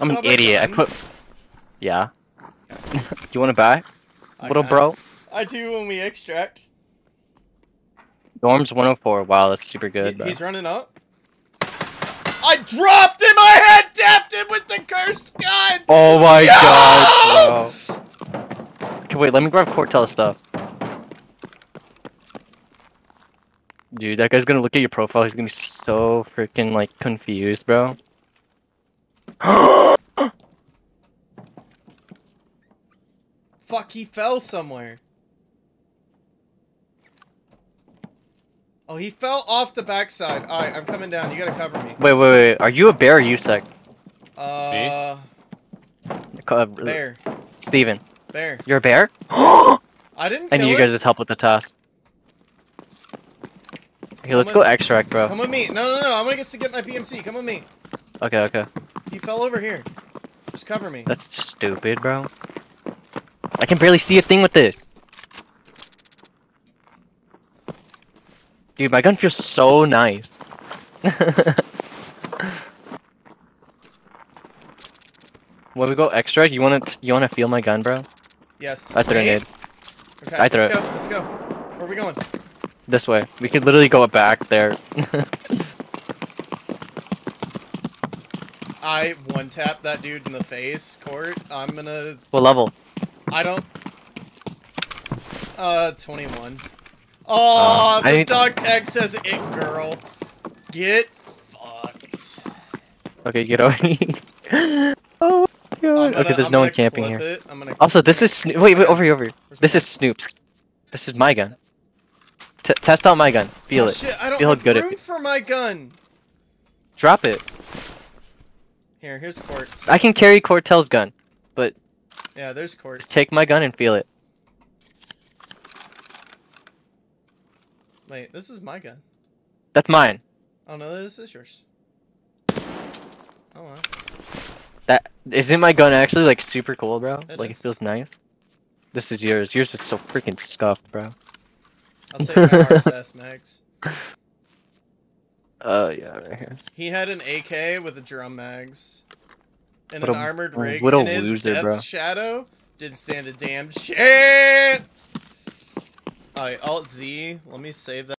I'm an idiot. I gun? put. Yeah. Do you want to buy, I little bro? I do when we extract. Dorms 104. Wow, that's super good. He- he's running up. I dropped him! I had tapped him with the cursed gun! Oh my Yo! god, bro. Okay, wait. Let me grab Cortel stuff. Dude, that guy's gonna look at your profile. He's gonna be so freaking like confused, bro. Fuck, he fell somewhere. Oh, he fell off the backside. Alright, I'm coming down. You gotta cover me. wait, wait, wait. Are you a bear or USEC? Uh, Uh, bear. Steven. Bear. You're a bear? I didn't I need you it. guys to help with the task. Okay, let's go extract, bro. Come with me. No, no, no. I'm gonna get to get my PMC. Come with me. Okay, okay. He fell over here. Just cover me. That's stupid, bro. I can barely see a thing with this. Dude, my gun feels so nice. when we go extra, you wanna you wanna feel my gun, bro? Yes. I threw Wait. Okay, I threw let's it. go. Let's go. Where are we going? This way. We could literally go back there. I one tap that dude in the face, court. I'm gonna. what level? I don't. Uh, 21. Oh, I the need- dog tag says ITGIRL. Get fucked. Okay, get away. oh my god. Gonna- okay, there's I'm no one camping here. It. Also, this is Sno- wait, wait, over here, over here. This is Snoop's. This is my gun. T test out my gun. Feel oh, it. Shit, I don't Feel have good it room feels. for my gun. Drop it. Here, here's court. I can carry Cortel's gun. But... Yeah, there's. Just take my gun and feel it. Wait, this is my gun. That's mine. Oh no, this is yours. Oh wow. That isn't my gun actually like super cool, bro. It like it feels nice. This is yours. Yours is so freaking scuffed, bro. I'll take my RSS mags. Uh, yeah, right here. He had an AK with a drum mags. And What an a- armored oh, rig. what a and his loser, death bro. shadow didn't stand a damn chance. Alright, Alt Z. Let me save that.